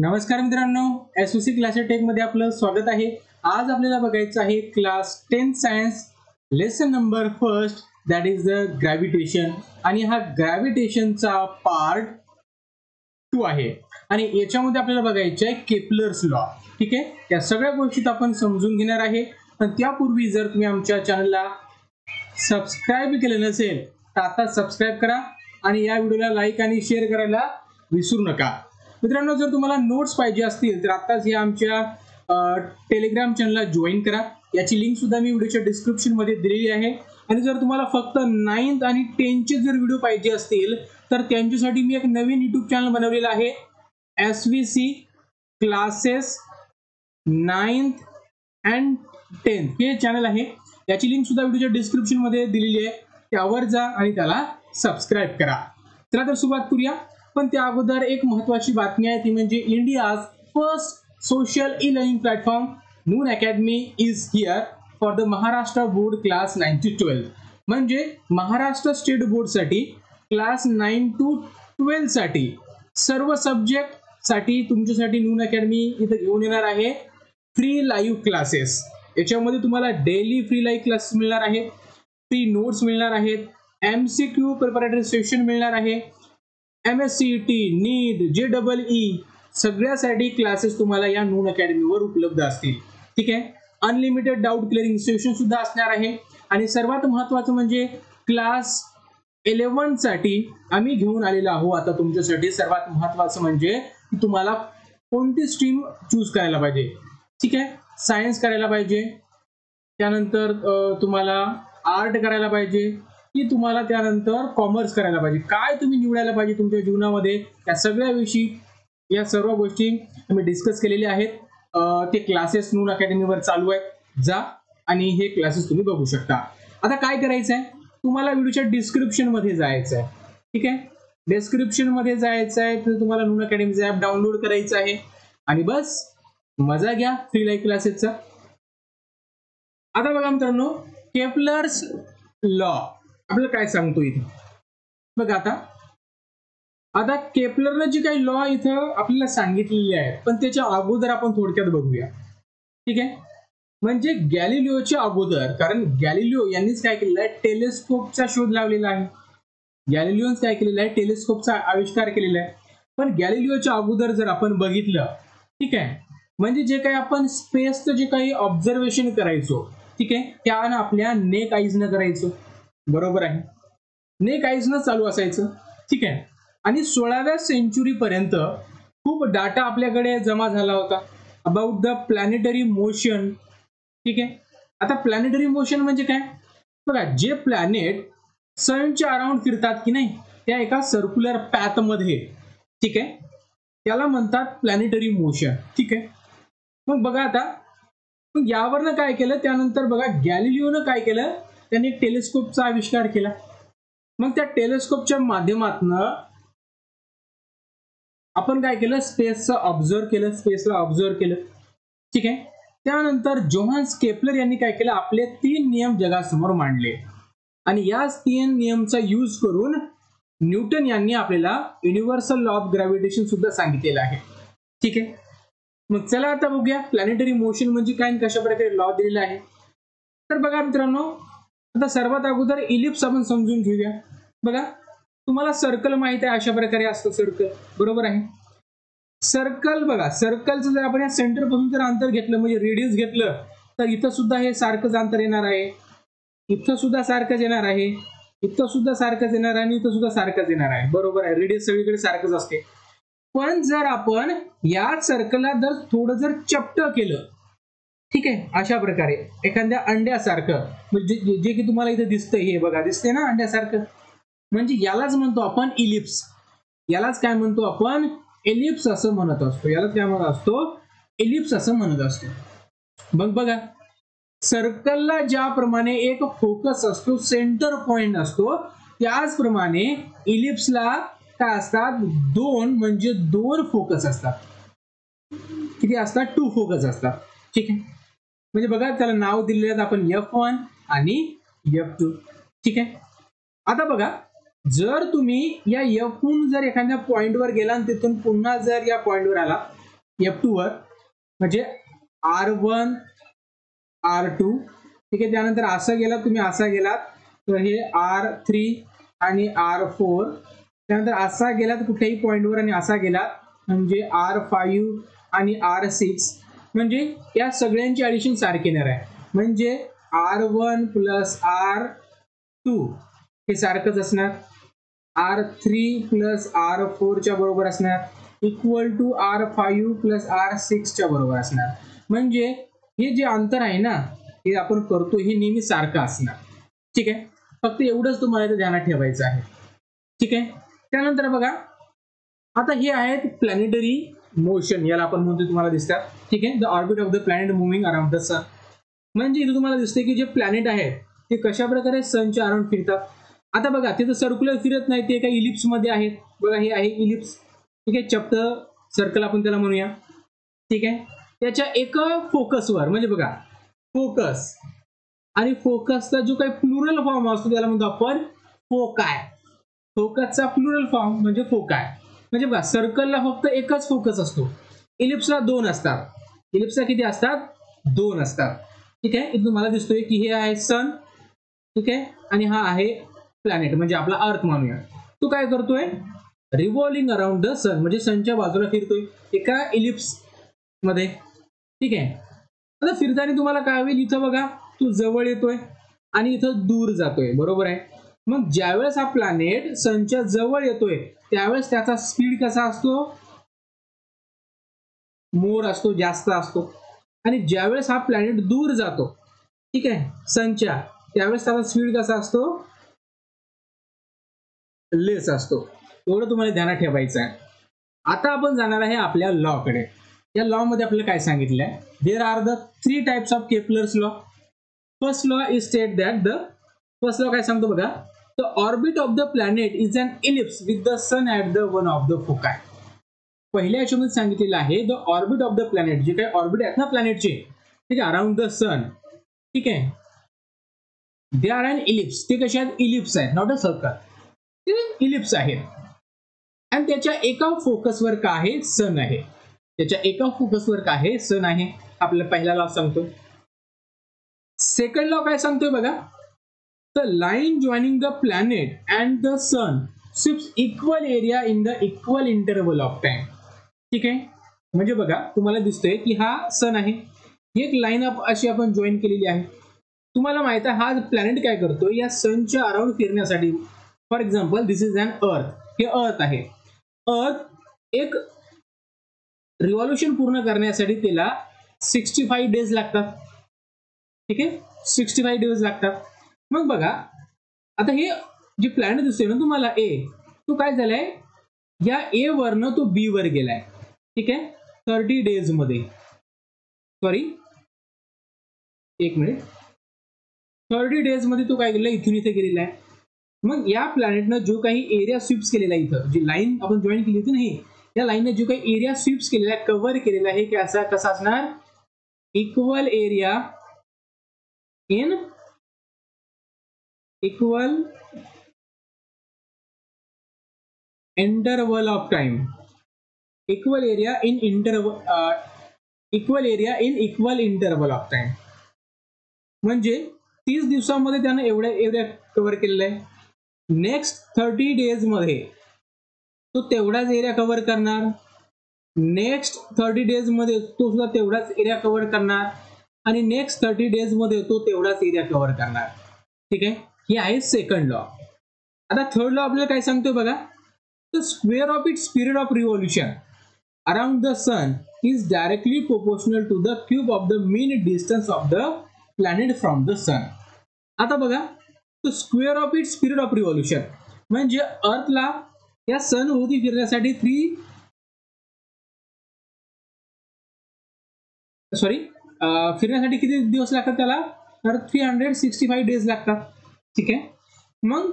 नमस्कार मित्रांनो S C classes टेकमध्ये आपलं स्वागत आहे. आज आपल्याला बघायचं आहे class ten science lesson number first that is the gravitation आणि हा ग्रॅव्हिटेशनचा पार्ट टू आहे. आणि याच्यामध्ये आपल्याला बघायचं आहे केपलर्स लॉ ठीक आहे? या सगळ्या गोष्टीत आपण समजून घेणार आहे. पण त्यापूर्वी जर तुम्ही आमच्या चॅनलला सबस्क्राईब केलं नसेल तर आता सबस्क्राईब करा. आणि या व्हिडिओला लाईक आणि शेअर करायला विसरू नका. मित्रांनो जर तुम्हाला नोट्स पाहिजे असतील तर आताच या आमच्या टेलिग्राम चॅनलला जॉईन करा. याची लिंक सुद्धा मी व्हिडिओच्या डिस्क्रिप्शनमध्ये दिलेली आहे. आणि जर तुम्हाला फक्त नाईन्थ आणि टेनचे जर व्हिडिओ पाहिजे असतील तर त्यांच्यासाठी मी एक नवीन युट्यूब चॅनल बनवलेला आहे. S V C classes ninth and tenth हे चॅनल आहे. याची लिंक सुद्धा व्हिडिओच्या डिस्क्रिप्शनमध्ये दिलेली आहे. त्यावर जा आणि त्याला सबस्क्राईब करा. चला तर सुरुवात करूया. पण त्या अगोदर एक महत्वाची बातमी आहे ती म्हणजे India's first social e learning platform Noon academy is here for the Maharashtra board class nine to twelve. म्हणजे महाराष्ट्र स्टेट बोर्डसाठी क्लास नाईन टू ट्वेल्थसाठी सर्व सब्जेक्टसाठी तुमच्यासाठी नून अकॅडमी इथं घेऊन येणार आहे. फ्री लाईव्ह क्लासेस याच्यामध्ये तुम्हाला डेली फ्री लाईव्ह क्लासेस मिळणार आहेत. फ्री नोट्स मिळणार आहेत. M C Q preparatory session मिळणार आहे. M S C T NEET J double E सगळ्यासाठी क्लासेस तुम्हाला या नून अकॅडमीवर उपलब्ध असतील. ठीक आहे? अनलिमिटेड डाऊट क्लिअरिंग सेशन सुद्धा असणार आहे. आणि सर्वात महत्वाचं म्हणजे क्लास इलेव्हनसाठी आम्ही घेऊन आलेलो आहोत. आता तुमच्यासाठी सर्वात महत्वाचं म्हणजे तुम्हाला कोणती स्ट्रीम चूज करायला पाहिजे? ठीक आहे? सायन्स करायला पाहिजे. त्यानंतर तुम्हाला आर्ट करायला पाहिजे. की तुम्हाला त्यानंतर कॉमर्स करायला पाहिजे. काय तुम्ही निवडायला पाहिजे तुमच्या जीवनामध्ये? या सगळ्या विषयी या सर्व गोष्टी तुम्ही डिस्कस केलेल्या आहेत. ते क्लासेस नून अकॅडमीवर चालू आहेत. जा आणि हे क्लासेस तुम्ही बघू शकता. आता काय करायचं आहे तुम्हाला व्हिडिओच्या डिस्क्रिप्शनमध्ये जायचं आहे ठीक आहे? डिस्क्रिप्शनमध्ये जायचं आहे तर तुम्हाला नून अकॅडमीचं ऍप डाउनलोड करायचं आहे. आणि बस मजा घ्या फ्री लाईव्ह क्लासेसचा आता बघा मित्रांनो केपलर्स लॉ आपल्याला काय सांगतो इथं? बघा आता. आता केपलरनं जी काही लॉ इथं आपल्याला सांगितलेली आहे पण त्याच्या अगोदर आपण थोडक्यात बघूया. ठीक आहे? म्हणजे गॅलिलिओच्या अगोदर कारण गॅलिलिओ यांनीच काय केलेलं आहे? टेलिस्कोपचा शोध लावलेला आहे. गॅलिलिओन्स काय केलेला आहे? टेलिस्कोपचा आविष्कार केलेला आहे. पण गॅलिलिओच्या अगोदर जर आपण बघितलं ठीक आहे? म्हणजे जे काही आपण स्पेसचं जे काही ऑब्झर्वेशन करायचो ठीक आहे? त्यानं आपल्या नेक आईजनं करायचो. बरोबर आहे. नाही काहीच ना चालू असायचं. ठीक आहे. आणि सोळाव्या सेंचुरीपर्यंत खूप डाटा आपल्याकडे जमा झाला होता. अबाउट द प्लॅनेटरी मोशन ठीक आहे. आता प्लॅनेटरी मोशन म्हणजे काय? बघा जे प्लॅनेट सनच्या अराउंड फिरतात की नाही त्या एका सर्क्युलर पॅथमध्ये ठीक आहे. त्याला म्हणतात प्लॅनेटरी मोशन ठीक आहे. मग बघा आता मग यावरनं काय केलं? त्यानंतर बघा गॅलिलिओनं काय केलं? त्यांनी टेलिस्कोपचा आविष्कार केला. मग त्या टेलिस्कोपच्या माध्यमातून आपण काय केलं? स्पेसचं ऑब्झर्व केलं स्पेसला ऑब्झर्व केलं. ठीक आहे? त्यानंतर जोहान्स केपलर यांनी काय केलं? आपले तीन नियम जगासमोर मांडले. आणि याच तीन नियमचा यूज करून न्यूटन यांनी आपल्याला युनिव्हर्सल लॉ ऑफ ग्रॅव्हिटेशन सुद्धा सांगितलेलं आहे. ठीक आहे? मग चला आता बघूया. प्लॅनेटरी मोशन म्हणजे काय कशा प्रकारे लॉ दिलेला आहे? तर बघा मित्रांनो आता सर्वात अगोदर इलिप्स आपण समजून घेऊया. बघा तुम्हाला सर्कल माहीत आहे अशा प्रकारे असतं सर्कल बरोबर आहे? सर्कल बघा सर्कलचं जर आपण या सेंटरपासून जर अंतर घेतलं म्हणजे रेडियस घेतलं तर इथं सुद्धा हे सारखंच अंतर येणार आहे. इथं सुद्धा सारखंच येणार आहे. इथं सुद्धा सारखंच येणार आहे आणि इथं सुद्धा सारखंच येणार आहे. बरोबर आहे? रेडियस सगळीकडे सारखंच असते. पण जर आपण या सर्कलला जर थोडं जर चपट केलं ठीक आहे? अशा प्रकारे. एखाद्या अंड्यासारखं. म्हणजे जे की तुम्हाला इथं दिसतंय हे बघा. दिसतंय ना अंड्यासारखं? म्हणजे यालाच म्हणतो आपण इलिप्स. यालाच काय म्हणतो आपण? एलिप्स असं म्हणत असतो. यालाच काय म्हणत असतो? एलिप्स असं म्हणत असतो. मग बघा. सर्कलला ज्याप्रमाणे एक फोकस असतो सेंटर पॉइंट असतो त्याचप्रमाणे इलिप्सला काय असतात? दोन म्हणजे दोन फोकस असतात. किती असतात? टू फोकस असतात. ठीक आहे? म्हणजे बघा त्याला नाव दिलेलं आहे आपण एफ वन आणि एफ टू ठीक आहे? आता बघा जर तुम्ही या एफहून जर एखाद्या पॉईंटवर गेला आणि तिथून पुन्हा जर या पॉईंटवर आला एफ टू वर म्हणजे आर वन आर टू ठीक आहे? त्यानंतर असं गेलात तुम्ही असा गेलात तर हे आर थ्री आणि आर फोर त्यानंतर असा गेलात कुठल्याही पॉईंटवर आणि असा गेलात म्हणजे आर फाईव्ह आणि आर सिक्स म्हणजे या सगळ्यांची ॲडिशन सारखी येणार आहे. म्हणजे R one plus R two हे सारखंच असणार. आर थ्री प्लस आर फोरच्या बरोबर असणार. Equal to R five plus R सिक्सच्या बरोबर असणार. म्हणजे हे जे अंतर आहे ना हे आपण करतो हे नेहमी सारखं असणार. ठीक आहे? फक्त एवढंच तुम्हाला इथं ध्यानात ठेवायचं आहे. ठीक आहे? त्यानंतर बघा आता हे आहेत प्लॅनेटरी मोशन याला आपण म्हणतो तुम्हाला दिसतात ठीक आहे? The orbit of the planet moving around the sun म्हणजे इथं तुम्हाला दिसते की जे प्लॅनेट आहेत ते कशा प्रकारे सनच्या अराउंड फिरतात? आता बघा तिथं सर्क्युलर फिरत नाही ते एका इलिप्समध्ये आहेत. बघा हे आहे इलिप्स ठीक आहे? चप्ट सर्कल आपण त्याला म्हणूया. ठीक आहे? त्याच्या एका फोकसवर म्हणजे बघा फोकस आणि फोकसचा जो काही प्लुरल फॉर्म असतो त्याला म्हणतो आपण फोकाय फोकसचा प्लुरल फॉर्म म्हणजे फोकाय म्हणजे बघा सर्कलला फक्त एकच फोकस असतो. इलिप्सला दोन असतात. इलिप्सला किती असतात? दोन असतात. ठीक आहे? इथून मला दिसतोय की हे आहे सन ठीक आहे? आणि हा आहे प्लॅनेट म्हणजे आपला अर्थ मानूया. तो काय करतोय? रिव्हॉल्विंग अराउंड द सन म्हणजे सनच्या बाजूला फिरतोय. एका इलिप्समध्ये. ठीक आहे? आता फिरताना तुम्हाला काय होईल? इथं बघा तू जवळ येतोय आणि इथं दूर जातोय. बरोबर आहे? मग ज्यावेळेस हा प्लॅनेट सनच्या जवळ येतोय त्यावेळेस त्याचा स्पीड कसा असतो? मोर असतो जास्त असतो. आणि ज्यावेळेस हा प्लॅनेट दूर जातो ठीक आहे सनच्या त्यावेळेस त्याचा स्पीड कसा असतो? लेस असतो. एवढं तुम्हाला ध्यानात ठेवायचं आहे. आता आपण जाणार आहे आपल्या लॉ कडे. या लॉ मध्ये आपल्याला काय सांगितलं आहे? There are the three types of Kepler's law first law is state that the first law काय सांगतो बघा? The orbit of the planet is an ellipse with the sun at the one of the foci. पहिल्या याच्यामध्ये सांगितलेलं आहे the orbit of the planet जे काही orbit आहेत ना प्लॅनेटचे ठीक आहे अराउंड द सन ठीक आहे. दे आर अँड इलिप्स ते कसे आहेत? इलिप्स आहेत नॉट अ सर्कल ते इलिप्स आहेत. आणि त्याच्या एका फोकसवर का आहे? सन आहे. त्याच्या एका फोकसवर का आहे? सन आहे. आपल्याला पहिला लॉ सांगतो. सेकंड लॉ काय सांगतोय बघा? The line joining the planet and the sun sweeps equal area in the equal interval of time ठीक आहे? म्हणजे बघा तुम्हाला दिसतोय की हा सन आहे. ही एक लाईन अप अशी आपण जॉईन केलेली आहे. तुम्हाला माहीत आहे हा प्लॅनेट काय करतो? या सनच्या अराउंड फिरण्यासाठी for example this is an earth हे अर्थ आहे. अर्थ एक रिव्हॉल्युशन पूर्ण करण्यासाठी त्याला सिक्स्टी फाईव्ह डेज लागतात. ठीक आहे? सिक्स्टी फाईव्ह डेज लागतात. मग बघा आता हे जे प्लॅनेट दिसतोय ना तुम्हाला ए तो काय झालाय? या ए वरनं तो बी वर गेलाय. ठीक आहे? थर्टी डेजमध्ये. सॉरी एक मिनिट थर्टी डेजमध्ये तो काय गेला इथून इथे गेलेला आहे. मग या प्लॅनेटनं जो काही एरिया स्विप्स केलेला आहे इथं जी लाईन आपण जॉईन केली होती नाही या लाईनने जो काही एरिया स्विप्स केलेला आहे कव्हर केलेला आहे की असा कसा असणार? Equal area in equal interval of time equal area in interval equal area in equal interval of time म्हणजे तीस दिवसामध्ये त्यानं एवढ्या एरिया कव्हर केलेला आहे नेक्स्ट थर्टी डेजमध्ये तो तेवढाच एरिया कव्हर करणार. नेक्स्ट थर्टी डेजमध्ये तो सुद्धा तेवढाच एरिया कव्हर करणार. आणि नेक्स्ट थर्टी डेजमध्ये तो तेवढाच एरिया कव्हर करणार. ठीक आहे? हे आहे सेकंड लॉ आता थर्ड लॉ आपल्याला काय सांगतोय बघा? The square of it spirit of revolution around the sun is directly proportional to the cube of the mean distance of the planet from the sun आता बघा the square of it spirit of revolution म्हणजे अर्थला या सन होती फिरण्यासाठी three sorry फिरण्यासाठी किती दिवस लागतात त्याला? तर three hundred sixty five days लागतात. ठीक आहे? मग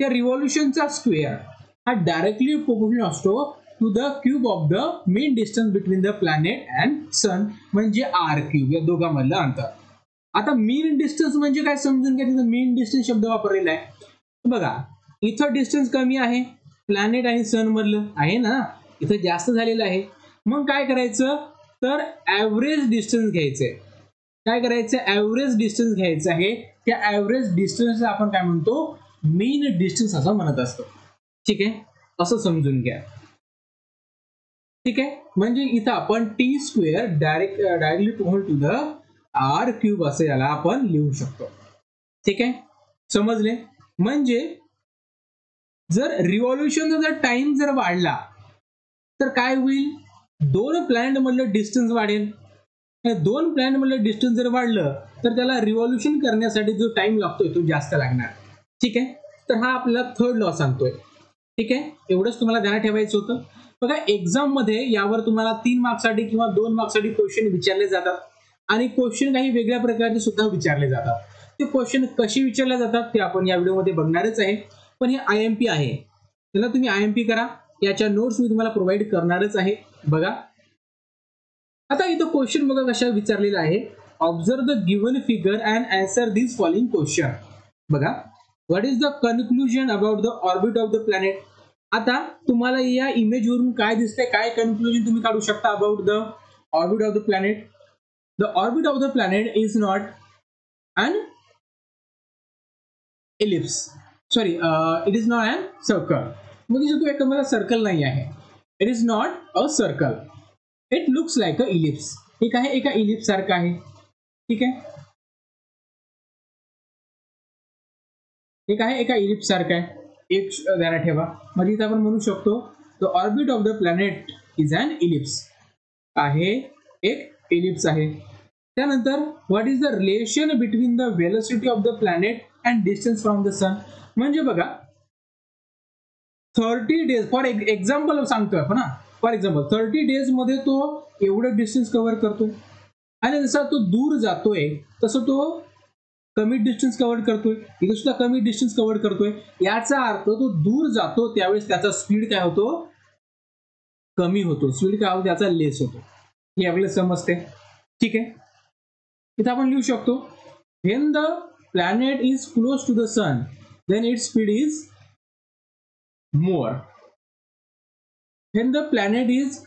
त्या रिव्हॉल्युशनचा स्क्वेअर हा डायरेक्टली प्रोपोर्शनल असतो to the cube of the mean distance between the planet and sun म्हणजे आर क्यूब या दोघांमधलं अंतर. आता मेन डिस्टन्स म्हणजे काय समजून घ्या? तिथं मेन डिस्टन्स शब्द वापरलेला आहे. बघा इथं डिस्टन्स कमी आहे प्लॅनेट आणि सन मधलं आहे ना? इथं जास्त झालेलं आहे. मग काय करायचं? तर ॲव्हरेज डिस्टन्स घ्यायचंय. काय करायचं? ऍव्हरेज डिस्टन्स घ्यायचं आहे. त्या ऍव्हरेज डिस्टन्स आपण काय म्हणतो? मेन डिस्टन्स असं म्हणत असतो. ठीक आहे? असं समजून घ्या. ठीक आहे? म्हणजे इथं आपण T square direct directly to to the R cube असं याला आपण लिहू शकतो. ठीक आहे? समजले? म्हणजे जर रिव्हॉल्युशनचा जर टाइम जर वाढला तर काय होईल? दोन प्लॅनेट मधलं डिस्टन्स वाढेल. दोन प्लॅनमधलं डिस्टन्स जर वाढलं तर त्याला रिव्हॉल्युशन करण्यासाठी जो टाइम लागतोय तो जास्त लागणार. ठीक आहे? तर हा आपल्याला थर्ड लॉ सांगतोय. ठीक आहे? एवढंच तुम्हाला ध्यानात ठेवायचं होतं. बघा एक्झाममध्ये यावर तुम्हाला तीन मार्क्ससाठी किंवा दोन मार्क्ससाठी क्वेश्चन विचारले जातात. आणि क्वेश्चन काही वेगळ्या प्रकारचे सुद्धा विचारले जातात. ते क्वेश्चन कसे विचारले जातात ते आपण या व्हिडिओमध्ये बघणारच आहे. पण हे आय एम पी आहे. त्याला तुम्ही आय एम पी करा. याच्या नोट्स मी तुम्हाला प्रोव्हाइड करणारच आहे. बघा. आता इथं क्वेश्चन बघा कशा विचारलेला आहे. Observe the given figure and answer this following question बघा. What is the conclusion about the orbit of the planet आता तुम्हाला या इमेज वरून काय दिसतंय काय कन्क्लुजन तुम्ही काढू शकता about the orbit of the planet the orbit of the planet is not an ellipse sorry it is not an circle मग जो एक मला सर्कल नाही आहे. It is not a circle it looks like a ellipse ठीक आहे? एका ellipse सारखं आहे. ठीक आहे? एक आहे? एका इलिप्स सारखं आहे. एक ध्यानात ठेवा. म्हणजे इथं आपण the orbit of the planet is an ellipse आहे. एक इलिप्स आहे. त्यानंतर what is the relation between the velocity of the planet and distance from the sun म्हणजे बघा थर्टी डेज़ फॉर एक्झाम्पल सांगतोय आपण, हा. फॉर एक्झाम्पल थर्टी डेजमध्ये तो एवढं डिस्टन्स कव्हर करतो. आणि जसा तो दूर जातोय तसं तो कमी डिस्टन्स कव्हर करतोय. इथे सुद्धा कमी डिस्टन्स कव्हर करतोय. याचा अर्थ तो दूर जातो त्यावेळेस त्याचा स्पीड काय होतो? कमी होतो. स्पीड काय होतो? त्याचा लेस होतो. हे आपल्याला समजते ठीक आहे? इथं आपण लिहू शकतो when the planet is close to the sun then it speed is more when the planet is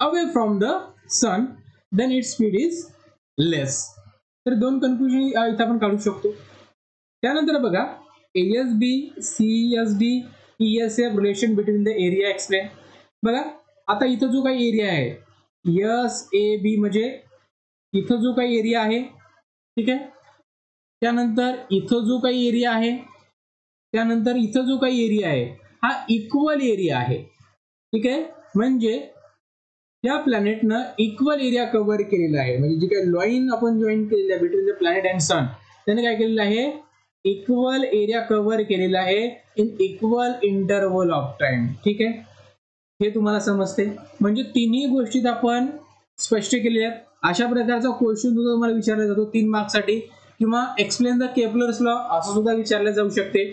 away from the sun then its speed is less. तर दोन कन्क्लुजन इथं आपण काढू शकतो. त्यानंतर बघा S B C S D E S F relation between the area explain बघा आता इथं जो काही एरिया आहे एस ए बी म्हणजे इथं जो काही एरिया आहे ठीक आहे? त्यानंतर इथं जो काही एरिया आहे त्यानंतर इथं जो काही एरिया आहे हा इक्वल एरिया आहे. ठीक आहे? म्हणजे या प्लॅनेटनं इक्वल एरिया कव्हर केलेला आहे. म्हणजे जी काही लॉईन आपण जॉईन केलेली आहे between the planet and sun त्याने काय केलेलं आहे? इक्वल एरिया कव्हर केलेला आहे in equal interval of time ठीक आहे? हे तुम्हाला समजते. म्हणजे तिन्ही गोष्टीत आपण स्पष्ट केलेल्या आहेत. अशा प्रकारचा क्वेश्चन सुद्धा तुम्हाला विचारला जातो तीन मार्क्ससाठी किंवा एक्सप्लेन द केपलर्स लॉ असं सुद्धा विचारलं जाऊ शकते.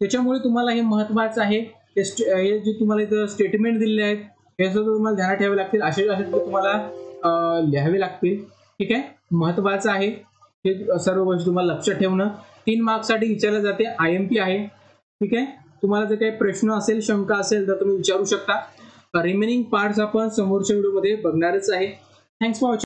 त्याच्यामुळे तुम्हाला हे महत्वाचं आहे. हे जे तुम्हाला इथं स्टेटमेंट दिलेले आहेत हे सुद्धा तुम्हाला ध्यानात ठेवावे लागतील. असे असे तुम्हाला लिहावे लागतील. ठीक आहे? महत्वाचं आहे. हे सर्व गोष्टी तुम्हाला लक्षात ठेवणं. तीन मार्क्ससाठी विचारलं जाते. आय एम पी आहे. ठीक आहे? तुम्हाला जर काही प्रश्न असेल शंका असेल तर तुम्ही विचारू शकता. रिमेनिंग पार्ट्स आपण समोरच्या व्हिडिओमध्ये बघणारच आहे. Thanks for watching